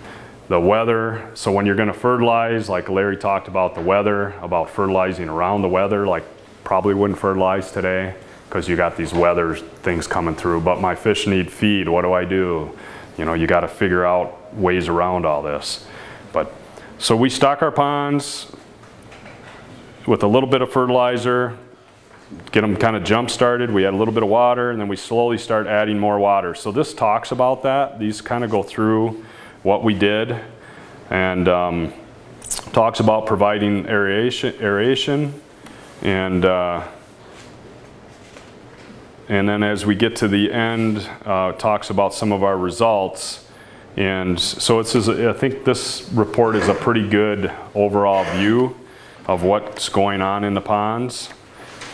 the weather, so when you're gonna fertilize, like Larry talked about the weather, about fertilizing around the weather, like probably wouldn't fertilize today because you got these weather things coming through. But my fish need feed. What do I do? You know, you got to figure out ways around all this. But so we stock our ponds with a little bit of fertilizer, get them kind of jump started. We add a little bit of water and then we slowly start adding more water. So this talks about that. These kind of go through what we did and um, talks about providing aeration, aeration and uh, and then as we get to the end, uh, talks about some of our results. And so it's, I think this report is a pretty good overall view of what's going on in the ponds.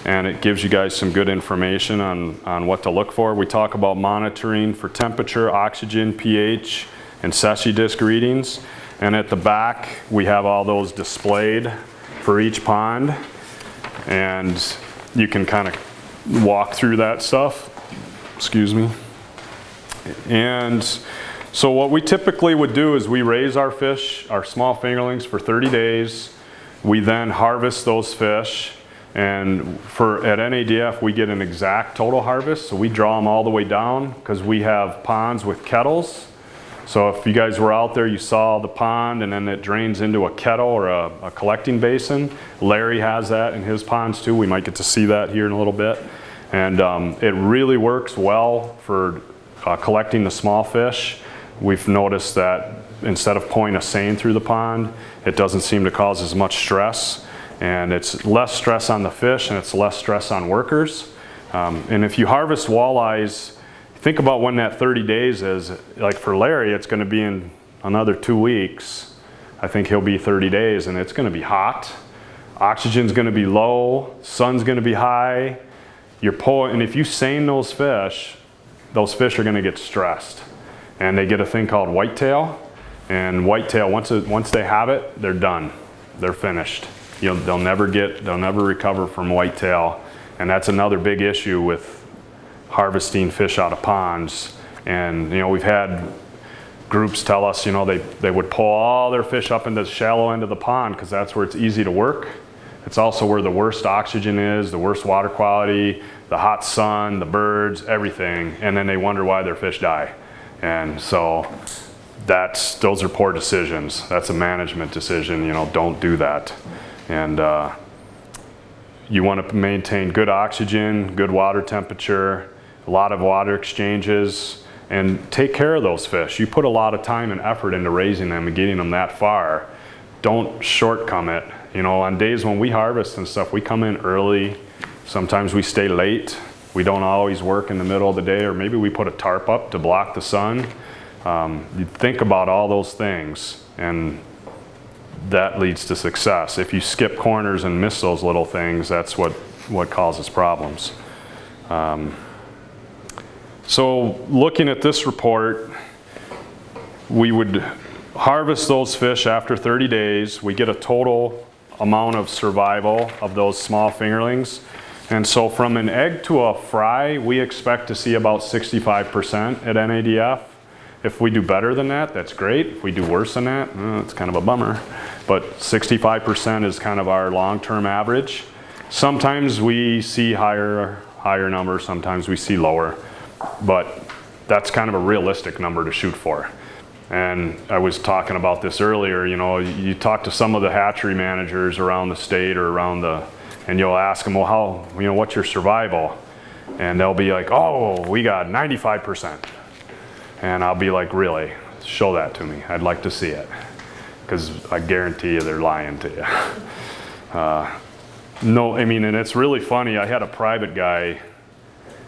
And it gives you guys some good information on, on what to look for. We talk about monitoring for temperature, oxygen, pH, and Secchi disc readings. And at the back, we have all those displayed for each pond. And you can kind of walk through that stuff. Excuse me. And so what we typically would do is we raise our fish, our small fingerlings for 30 days. We then harvest those fish. And for at NADF, we get an exact total harvest. So we draw them all the way down because we have ponds with kettles. So if you guys were out there, you saw the pond and then it drains into a kettle or a, a collecting basin. Larry has that in his ponds too. We might get to see that here in a little bit. And um, it really works well for uh, collecting the small fish. We've noticed that instead of pulling a seine through the pond, it doesn't seem to cause as much stress. And it's less stress on the fish and it's less stress on workers. Um, and if you harvest walleyes, think about when that 30 days is. Like for Larry, it's going to be in another two weeks. I think he'll be 30 days and it's going to be hot. Oxygen's going to be low, sun's going to be high. You're pulling, and if you seine those fish, those fish are going to get stressed. And they get a thing called whitetail. And whitetail, once, once they have it, they're done. They're finished. You'll, they'll never get, they'll never recover from whitetail. And that's another big issue with harvesting fish out of ponds. And, you know, we've had groups tell us, you know, they, they would pull all their fish up into the shallow end of the pond because that's where it's easy to work. It's also where the worst oxygen is, the worst water quality, the hot sun, the birds, everything. And then they wonder why their fish die. And so that's, those are poor decisions. That's a management decision, you know, don't do that. And uh, you want to maintain good oxygen, good water temperature, a lot of water exchanges, and take care of those fish. You put a lot of time and effort into raising them and getting them that far. Don't shortcome it. You know, on days when we harvest and stuff, we come in early. Sometimes we stay late. We don't always work in the middle of the day, or maybe we put a tarp up to block the sun. Um, you think about all those things, and that leads to success. If you skip corners and miss those little things, that's what, what causes problems. Um, so looking at this report, we would harvest those fish after 30 days. We get a total amount of survival of those small fingerlings. And so from an egg to a fry, we expect to see about 65% at NADF. If we do better than that, that's great. If we do worse than that, uh, it's kind of a bummer. But 65% is kind of our long-term average. Sometimes we see higher, higher numbers, sometimes we see lower, but that's kind of a realistic number to shoot for. And I was talking about this earlier, you know, you talk to some of the hatchery managers around the state or around the, and you'll ask them, well, how, you know, what's your survival? And they'll be like, oh, we got 95%. And I'll be like, really? Show that to me. I'd like to see it. Because I guarantee you they're lying to you. Uh, no, I mean, and it's really funny. I had a private guy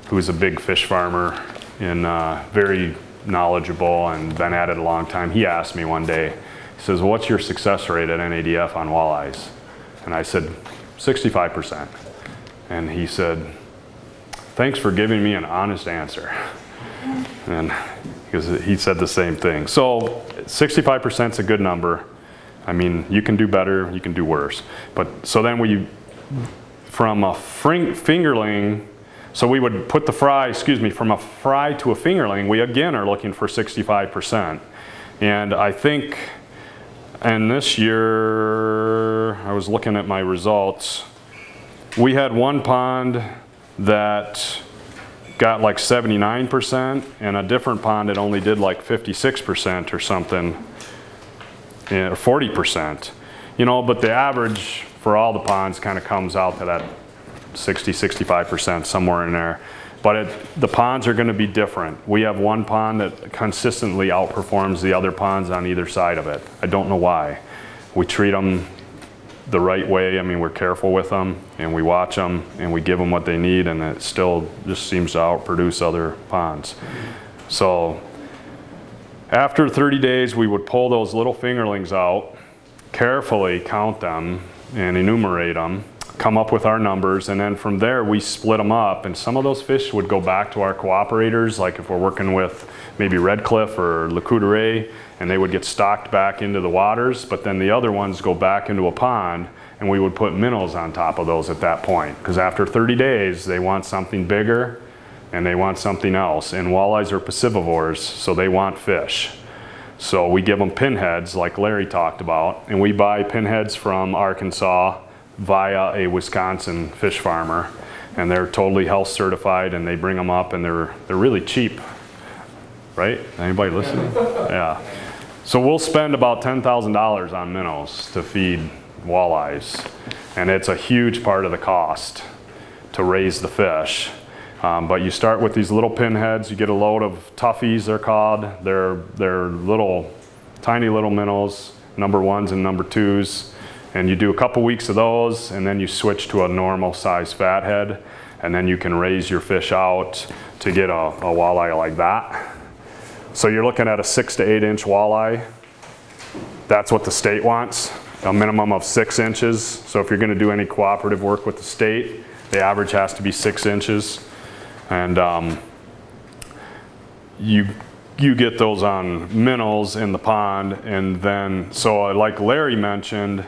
who's a big fish farmer and uh, very knowledgeable and been at it a long time. He asked me one day, he says, what's your success rate at NADF on walleyes? And I said, 65%. And he said, thanks for giving me an honest answer. And because he said the same thing. So 65% is a good number. I mean, you can do better, you can do worse. But so then we, from a fingerling, so we would put the fry, excuse me, from a fry to a fingerling, we again are looking for 65%. And I think, and this year, I was looking at my results, we had one pond that got like 79% and a different pond it only did like 56% or something, or 40%. You know, but the average for all the ponds kind of comes out to that 60, 65%, somewhere in there. But it, the ponds are gonna be different. We have one pond that consistently outperforms the other ponds on either side of it. I don't know why. We treat them the right way. I mean, we're careful with them and we watch them and we give them what they need and it still just seems to outproduce other ponds. So after 30 days, we would pull those little fingerlings out, carefully count them and enumerate them, come up with our numbers, and then from there we split them up. And some of those fish would go back to our cooperators, like if we're working with maybe Red Cliff or Lac Courte Oreilles, and they would get stocked back into the waters, but then the other ones go back into a pond, and we would put minnows on top of those at that point. Because after 30 days, they want something bigger and they want something else. And walleyes are piscivores, so they want fish. So we give them pinheads like Larry talked about, and we buy pinheads from Arkansas via a Wisconsin fish farmer. And they're totally health certified and they bring them up and they're, they're really cheap. Right? Anybody listening? Yeah. So we'll spend about $10,000 on minnows to feed walleyes. And it's a huge part of the cost to raise the fish. Um, but you start with these little pinheads, you get a load of tuffies, they're called. They're, they're little, tiny little minnows, number ones and number twos. And you do a couple weeks of those, and then you switch to a normal size fathead. And then you can raise your fish out to get a, a walleye like that. So you're looking at a six to eight inch walleye. That's what the state wants, a minimum of six inches. So if you're gonna do any cooperative work with the state, the average has to be six inches. And um, you, you get those on minnows in the pond. And then, so like Larry mentioned,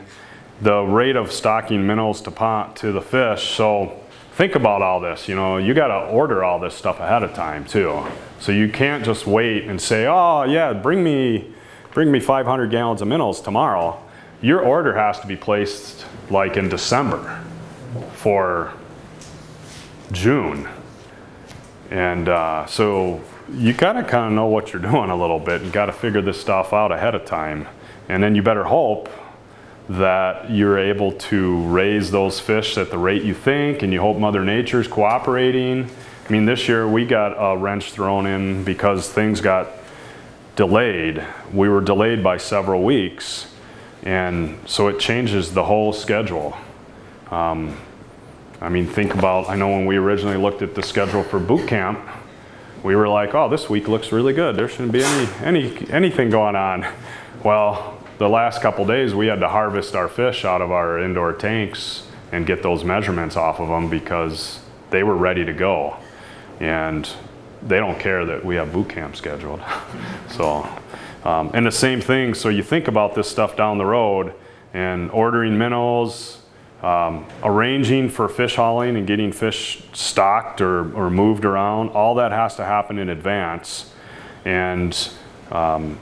the rate of stocking minnows to, pond, to the fish. So think about all this, you know, you gotta order all this stuff ahead of time too. So you can't just wait and say, oh yeah, bring me, bring me 500 gallons of minnows tomorrow. Your order has to be placed like in December for June. And uh, so you gotta kind of know what you're doing a little bit and gotta figure this stuff out ahead of time. And then you better hope that you're able to raise those fish at the rate you think and you hope Mother Nature's cooperating. I mean, this year we got a wrench thrown in because things got delayed. We were delayed by several weeks. And so it changes the whole schedule. Um, I mean, think about, I know when we originally looked at the schedule for boot camp, we were like, oh, this week looks really good. There shouldn't be any, any, anything going on. Well, the last couple days we had to harvest our fish out of our indoor tanks and get those measurements off of them because they were ready to go. And they don't care that we have boot camp scheduled. so, um, and the same thing, so you think about this stuff down the road and ordering minnows, um, arranging for fish hauling and getting fish stocked or, or moved around, all that has to happen in advance. And um,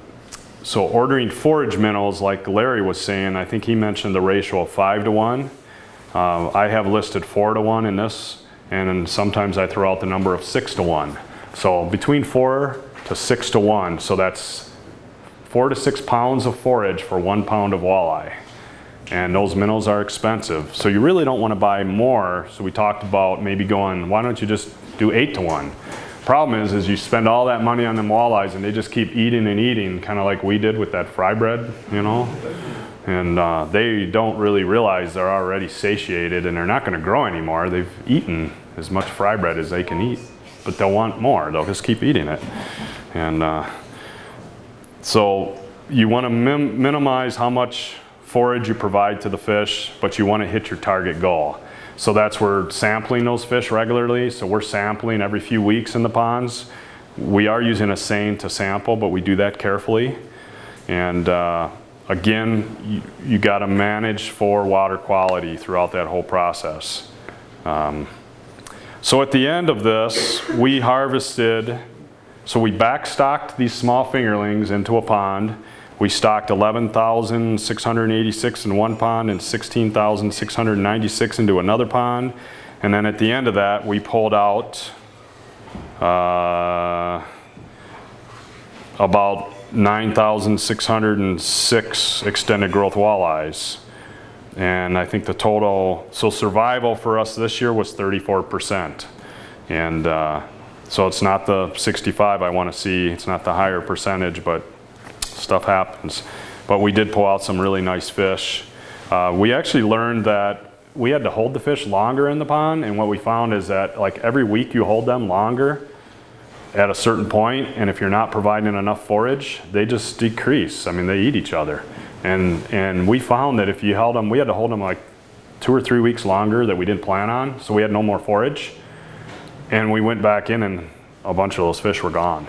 so ordering forage minnows, like Larry was saying, I think he mentioned the ratio of five to one. Uh, I have listed four to one in this, and sometimes I throw out the number of six to one. So between four to six to one, so that's four to six pounds of forage for one pound of walleye. And those minnows are expensive. So you really don't want to buy more. So we talked about maybe going, why don't you just do eight to one? Problem is, is you spend all that money on them walleyes and they just keep eating and eating, kind of like we did with that fry bread, you know? And uh, they don't really realize they're already satiated and they're not going to grow anymore. They've eaten as much fry bread as they can eat, but they'll want more. They'll just keep eating it. And uh, so you want to min minimize how much forage you provide to the fish, but you want to hit your target goal. So that's where sampling those fish regularly. So we're sampling every few weeks in the ponds. We are using a seine to sample, but we do that carefully. And uh, again, you, you got to manage for water quality throughout that whole process. Um, so at the end of this, we harvested, so we backstocked these small fingerlings into a pond. We stocked 11,686 in one pond and 16,696 into another pond. And then at the end of that, we pulled out uh, about 9,606 extended growth walleyes. And I think the total, so survival for us this year was 34%. And uh, so it's not the 65 I want to see, it's not the higher percentage, but stuff happens. But we did pull out some really nice fish. Uh, we actually learned that we had to hold the fish longer in the pond, and what we found is that like every week you hold them longer at a certain point, and if you're not providing enough forage, they just decrease. I mean, they eat each other. And, and we found that if you held them, we had to hold them like two or three weeks longer that we didn't plan on, so we had no more forage. And we went back in and a bunch of those fish were gone.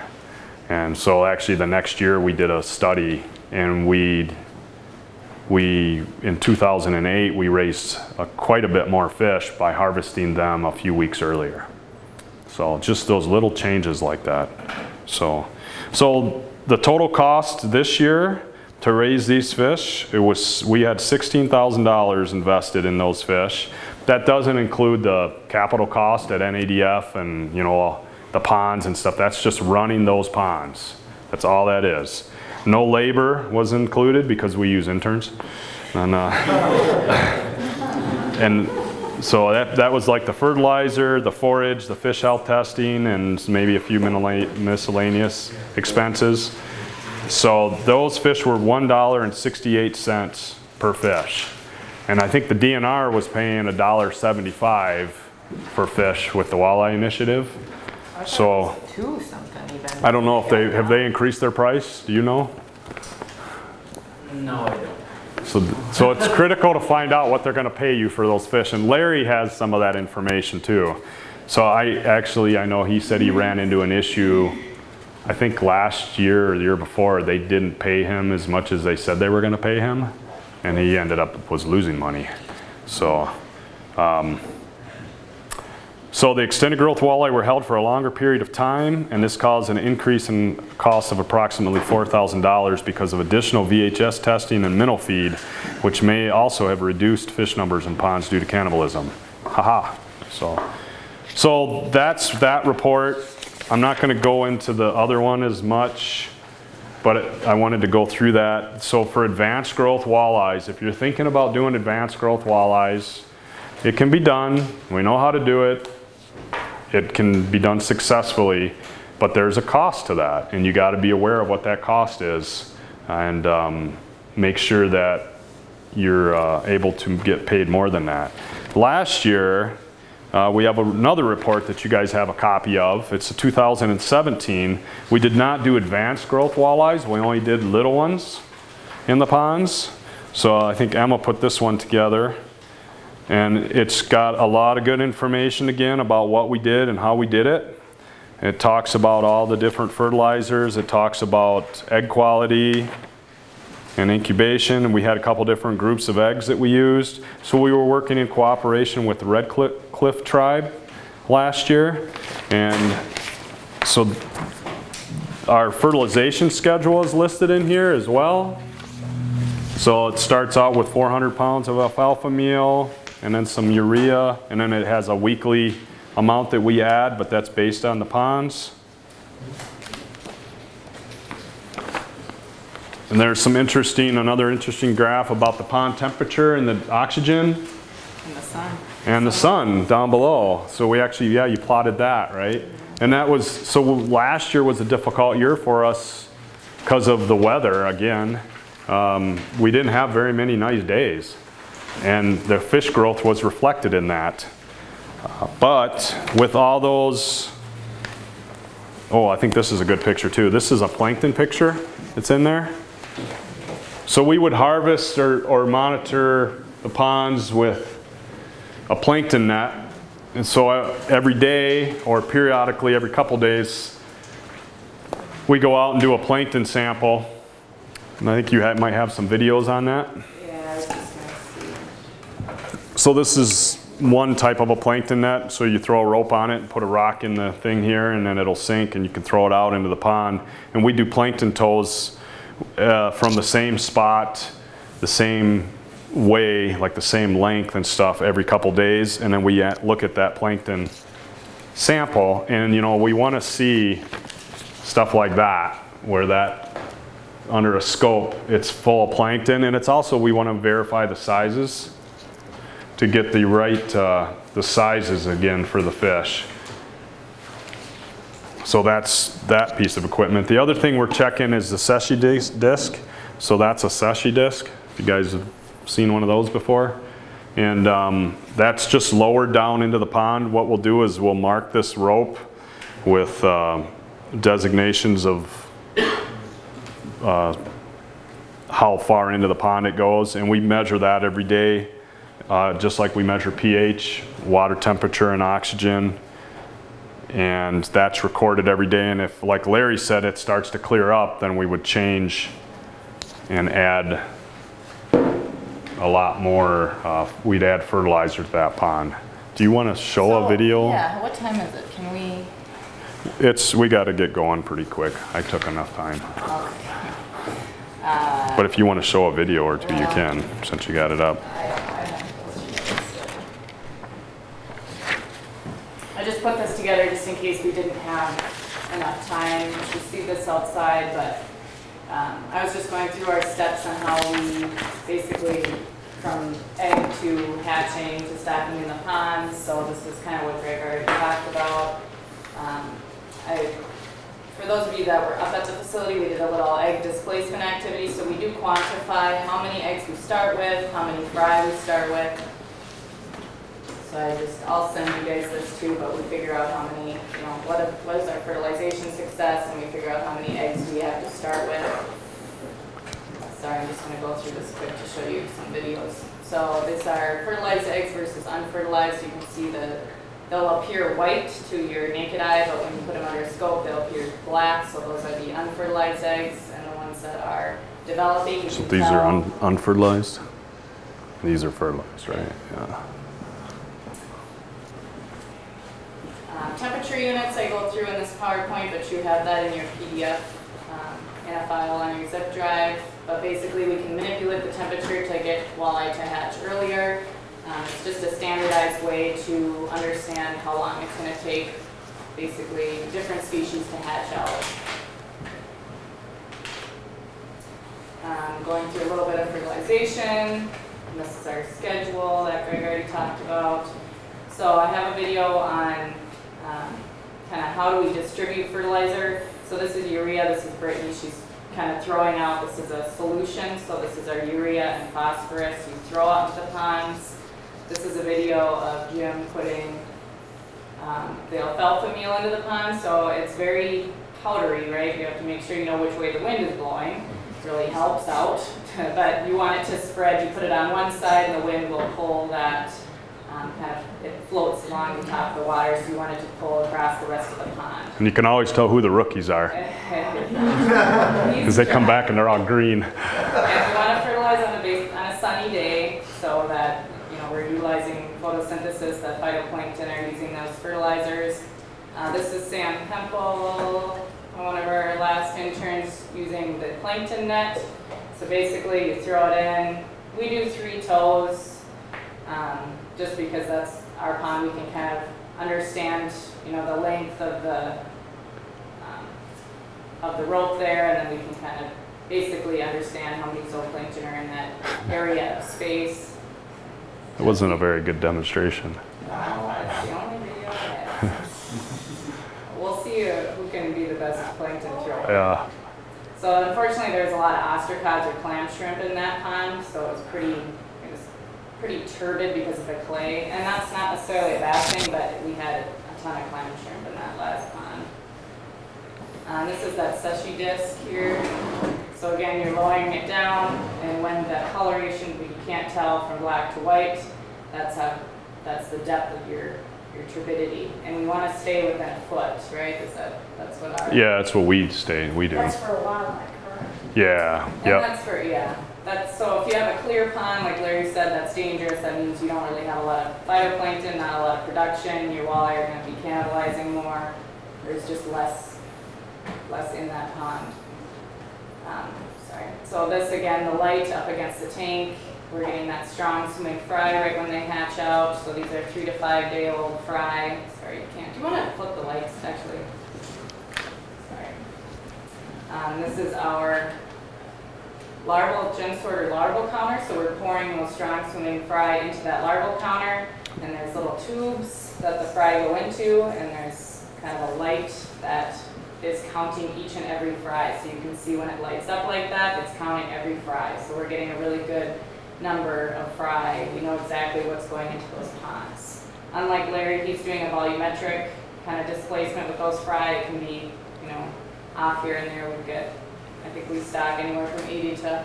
And so actually the next year we did a study and we we, in 2008, we raised uh, quite a bit more fish by harvesting them a few weeks earlier. So just those little changes like that. So, so the total cost this year to raise these fish, it was, we had $16,000 invested in those fish. That doesn't include the capital cost at NADF and, you know, the ponds and stuff. That's just running those ponds. That's all that is. No labor was included because we use interns. And, uh, and so that, that was like the fertilizer, the forage, the fish health testing, and maybe a few miscellaneous expenses. So those fish were $1.68 per fish. And I think the DNR was paying $1.75 for fish with the walleye initiative. So Two something even. I don't know if they, have they increased their price? Do you know? No, I don't. So, so it's critical to find out what they're gonna pay you for those fish, and Larry has some of that information too. So I, actually, I know he said he ran into an issue, I think last year or the year before, they didn't pay him as much as they said they were gonna pay him, and he ended up, was losing money. So, um, so the extended growth walleye were held for a longer period of time, and this caused an increase in cost of approximately $4,000 because of additional VHS testing and minnow feed, which may also have reduced fish numbers in ponds due to cannibalism. Haha. So, so that's that report. I'm not going to go into the other one as much, but I wanted to go through that. So for advanced growth walleyes, if you're thinking about doing advanced growth walleyes, it can be done. We know how to do it it can be done successfully, but there's a cost to that, and you got to be aware of what that cost is, and um, make sure that you're uh, able to get paid more than that. Last year, uh, we have another report that you guys have a copy of. It's a 2017. We did not do advanced growth walleyes. We only did little ones in the ponds. So I think Emma put this one together. And it's got a lot of good information again about what we did and how we did it. It talks about all the different fertilizers. It talks about egg quality and incubation. And we had a couple different groups of eggs that we used. So we were working in cooperation with the Red Cliff, tribe last year. And so our fertilization schedule is listed in here as well. So it starts out with 400 pounds of alfalfa meal and then some urea, and then it has a weekly amount that we add, but that's based on the ponds. And there's some interesting, another interesting graph about the pond temperature and the oxygen In the sun. and the sun down below. So we actually, yeah, you plotted that, right? And that was, so last year was a difficult year for us because of the weather again. Um, we didn't have very many nice days. And the fish growth was reflected in that. Uh, but with all those, oh, I think this is a good picture too. This is a plankton picture that's in there. So we would harvest or, or monitor the ponds with a plankton net. And so uh, every day or periodically every couple days, we go out and do a plankton sample. And I think you ha- might have some videos on that. Yeah, I was just gonna see. So this is one type of a plankton net. So you throw a rope on it and put a rock in the thing here and then it'll sink and you can throw it out into the pond. And we do plankton tows uh, from the same spot, the same way, like the same length and stuff every couple days. And then we uh, look at that plankton sample and you know, we want to see stuff like that where that under a scope, it's full of plankton, and it's also, we want to verify the sizes to get the right, uh, the sizes again for the fish. So that's that piece of equipment. The other thing we're checking is the Secchi disc. So that's a Secchi disc, if you guys have seen one of those before. And um, that's just lowered down into the pond. What we'll do is we'll mark this rope with uh, designations of how far into the pond it goes, and we measure that every day, uh, just like we measure pH, water temperature, and oxygen. And that's recorded every day, and if, like Larry said, it starts to clear up, then we would change and add a lot more, uh, we'd add fertilizer to that pond. Do you want to show a video? Yeah, what time is it? Can we, It's, we got to get going pretty quick. I took enough time. okay. But if you want to show a video or two, you can, since you got it up. I, just put this together just in case we didn't have enough time to see this outside, but um, I was just going through our steps on how we basically from egg to hatching to stocking in the ponds, so this is kind of what Greg already talked about. Um, I, for those of you that were up at the facility, we did a little egg displacement activity, so we do quantify how many eggs we start with, how many fry we start with. So I just, I'll send you guys this too, but we figure out how many, you know, what, if- what is our fertilization success, and we figure out how many eggs we have to start with. Sorry, I'm just gonna go through this quick to show you some videos. So these are fertilized eggs versus unfertilized, you can see the, they'll appear white to your naked eye, but when you put them under a scope, they'll appear black, so those are the unfertilized eggs, and the ones that are developing, So these are un- unfertilized? These are fertilized, right? Yeah. Um, Temperature units I go through in this PowerPoint, but you have that in your PDF um, in a file on your zip drive. But basically, we can manipulate the temperature to get walleye to hatch earlier. Um, It's just a standardized way to understand how long it's going to take, basically, different species to hatch out. Um, Going through a little bit of fertilization, this is our schedule that Greg already talked about. So I have a video on kind of how do we distribute fertilizer. So this is urea, this is Brittany, she's kind of throwing out, this is a solution, so this is our urea and phosphorus you throw out into the ponds. This is a video of Jim putting um, the alfalfa meal into the pond, so it's very powdery, right? You have to make sure you know which way the wind is blowing. It really helps out, but you want it to spread, you put it on one side and the wind will pull that um, kind of, it floats along the top of the water, so you want it to pull across the rest of the pond. And you can always tell who the rookies are, because Because they come back and they're all green. And we want to fertilize on a base, on a sunny day, so that, you know, we're utilizing photosynthesis, that phytoplankton are using those fertilizers. Uh, this is Sam Hempel, one of our last interns, using the plankton net. So basically, you throw it in, we do three tows, um, just because that's our pond, we can kind of understand, you know, the length of the, um, of the rope there, and then we can kind of basically understand how many zooplankton are in that area of space. It wasn't a very good demonstration. Wow, that's the only video I have. We'll see who can be the best plankton thrower. Yeah, So unfortunately, there's a lot of ostracods or clam shrimp in that pond, so it was pretty, pretty turbid because of the clay. And that's not necessarily a bad thing, but we had a ton of clam shrimp in that last pond. Uh, this is that Secchi disc here. So again, you're lowering it down, and when the coloration, you can't tell from black to white, that's how, that's the depth of your, your turbidity. And we want to stay within a foot, right? Is that, that's what our. yeah, that's what we stay, we do. That's for a wildlife, correct? Yeah, And yep. that's for, yeah, that's, so if you have a clear pond, like Larry said, that's dangerous, that means you don't really have a lot of phytoplankton, not a lot of production, your walleye are gonna be cannibalizing more, there's just less, less in that pond. Um, sorry, so this again, the light up against the tank, we're getting that strong swimming fry right when they hatch out, so these are three to five day old fry, sorry, you can't, do you wanna flip the lights, actually? Sorry. Um, this is our larval Jensorter larval counter, so we're pouring those strong swimming fry into that larval counter, and there's little tubes that the fry go into, and there's kind of a light that is counting each and every fry. So you can see when it lights up like that, it's counting every fry. So we're getting a really good number of fry. We know exactly what's going into those ponds. Unlike Larry, he's doing a volumetric kind of displacement with those fry. It can be, you know, off here and there. We get, I think we stock anywhere from 80 to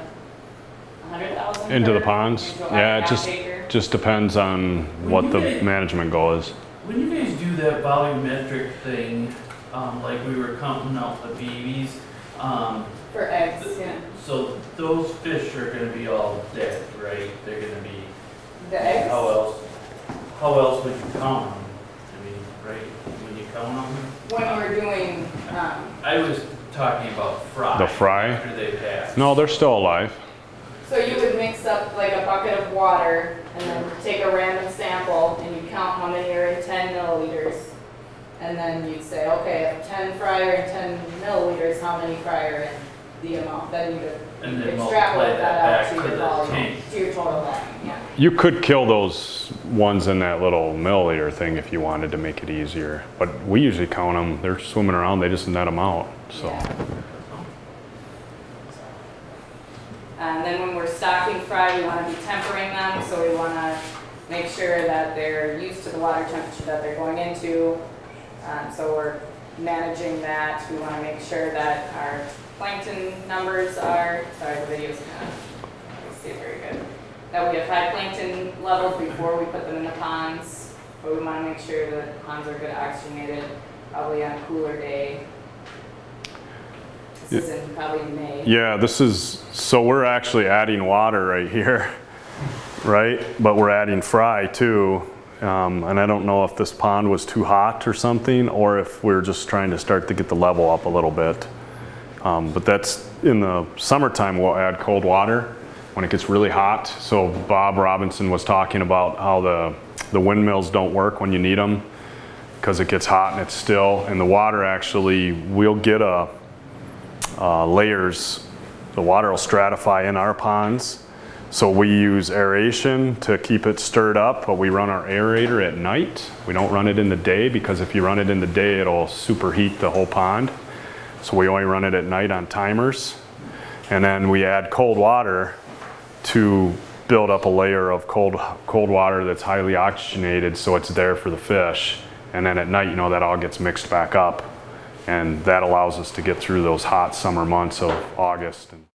100,000. Into the per- ponds? into Yeah, it half just, acre. just depends on what the management goal is. When you guys do that volumetric thing, um, like we were counting out the babies, um, For eggs, yeah. So those fish are gonna be all dead, right? They're gonna be, The eggs? how else, how else would you count them? I mean, right, when you count them? When we're doing, um, I was talking about fry. The fry? After they've hatched. No, they're still alive. so you would mix up like a bucket of water and then take a random sample and you count how many are in ten milliliters. And then you'd say, okay, if ten fry are in ten milliliters, how many fry are in the amount? Then you And then multiply extrapolate that that out back to to your volume, to your total volume, yeah. You could kill those ones in that little milliliter thing if you wanted to make it easier. But we usually count them, they're swimming around, they just net them out, so. Yeah. And then when we're stocking fry, we want to be tempering them, so we want to make sure that they're used to the water temperature that they're going into. Um, so we're managing that. We want to make sure that our plankton numbers are, sorry, the video's kind of, see very good. That we have high plankton levels before we put them in the ponds, but we want to make sure that the ponds are good oxygenated, probably on a cooler day. Yeah, this is, so we're actually adding water right here, right? But we're adding fry too. Um, and I don't know if this pond was too hot or something, or if we're just trying to start to get the level up a little bit. Um, but that's, in the summertime, we'll add cold water when it gets really hot. So Bob Robinson was talking about how the, the windmills don't work when you need them because it gets hot and it's still, and the water actually, we'll get a, uh, layers, the water will stratify in our ponds. So we use aeration to keep it stirred up, but we run our aerator at night. We don't run it in the day because if you run it in the day, it'll superheat the whole pond. So we only run it at night on timers. And then we add cold water to build up a layer of cold, cold water that's highly oxygenated so it's there for the fish. And then at night, you know, that all gets mixed back up. And that allows us to get through those hot summer months of August.